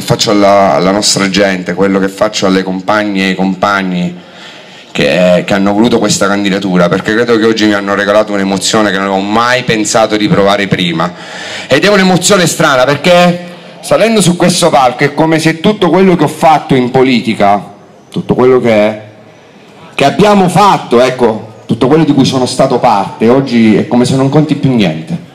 faccio alla, alla nostra gente, quello che faccio alle compagne e ai compagni che, che, hanno voluto questa candidatura, perché credo che oggi mi hanno regalato un'emozione che non avevo mai pensato di provare prima. Ed è un'emozione strana perché salendo su questo palco è come se tutto quello che ho fatto in politica, tutto quello che, che abbiamo fatto, ecco, tutto quello di cui sono stato parte, oggi è come se non conti più niente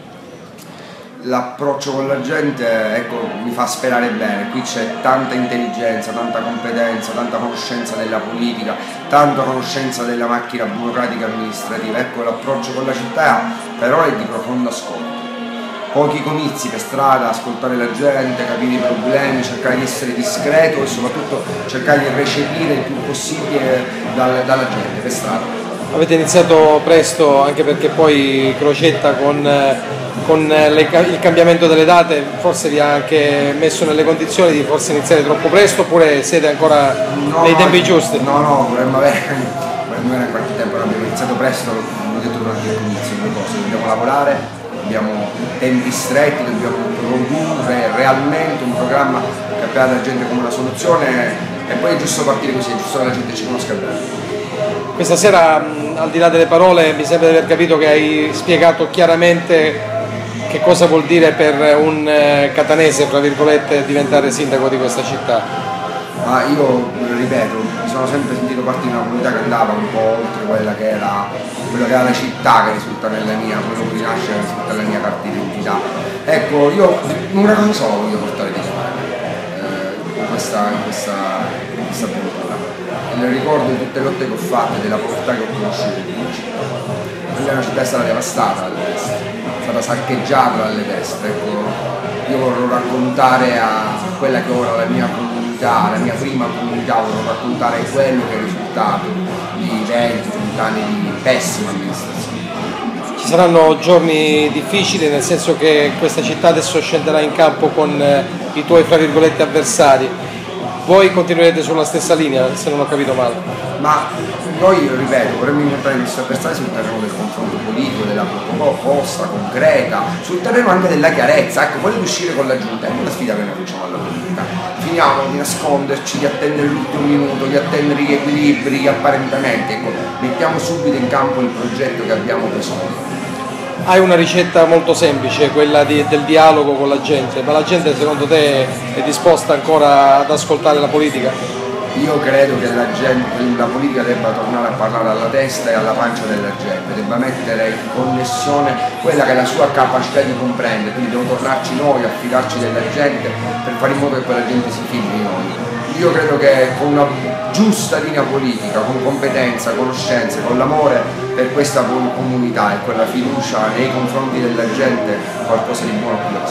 l'approccio con la gente ecco, mi fa sperare bene, qui c'è tanta intelligenza, tanta competenza, tanta conoscenza della politica, tanta conoscenza della macchina burocratica amministrativa, ecco l'approccio con la città però è di profondo ascolto. Pochi comizi per strada, ascoltare la gente, capire i problemi, cercare di essere discreto e soprattutto cercare di recepire il più possibile dal, dalla gente per strada. Avete iniziato presto anche perché poi Crocetta con con le, il cambiamento delle date forse vi ha anche messo nelle condizioni di forse iniziare troppo presto oppure siete ancora no, nei tempi giusti? No, no, vorremmo avere, vorremmo avere qualche tempo, abbiamo iniziato presto, come ho detto durante il comizio, due cose, dobbiamo lavorare, abbiamo tempi stretti, dobbiamo produrre realmente un programma che abbia la gente come una soluzione e poi è giusto partire così, è giusto che la gente ci conosca bene. Questa sera, al di là delle parole, mi sembra di aver capito che hai spiegato chiaramente che cosa vuol dire per un eh, catanese, fra virgolette, diventare sindaco di questa città? Ah, io ripeto, mi sono sempre sentito parte di una comunità che andava un po' oltre quella che era, quella che era la città che risulta nella mia, quello che rinasce risulta nella mia carta d'identità. Ecco, io una cosa solo voglio portare di eh, in questa, in questa. Il ricordo di tutte le lotte che ho fatte, della povertà che ho conosciuto in città. La città è stata devastata all'est stata saccheggiata dalle destre. Ecco, io vorrò raccontare a quella che ora è la mia comunità, la mia prima comunità, vorrò raccontare quello che è il risultato di 20-30 anni di pessima amministrazione. Ci saranno giorni difficili nel senso che questa città adesso scenderà in campo con eh, i tuoi fra virgolette avversari. Voi continuerete sulla stessa linea, se non ho capito male. Ma noi, ripeto, vorremmo incontrare questi avversari sul terreno del confronto politico, della proposta concreta, sul terreno anche della chiarezza, ecco, voglio uscire con la giunta, è una sfida che noi facciamo alla politica. Finiamo di nasconderci, di attendere l'ultimo minuto, di attendere gli equilibri, gli apparentamenti, ecco, mettiamo subito in campo il progetto che abbiamo preso. Hai una ricetta molto semplice, quella di, del dialogo con la gente, ma la gente secondo te è disposta ancora ad ascoltare la politica? Io credo che la, gente, la, politica debba tornare a parlare alla testa e alla pancia della gente, debba mettere in connessione quella che è la sua capacità di comprendere, quindi dobbiamo tornarci noi, affidarci della gente per fare in modo che quella gente si fidi di noi. Io credo che con una giusta linea politica, con competenza, conoscenze, con l'amore per questa comunità e quella fiducia nei confronti della gente qualcosa di buono più da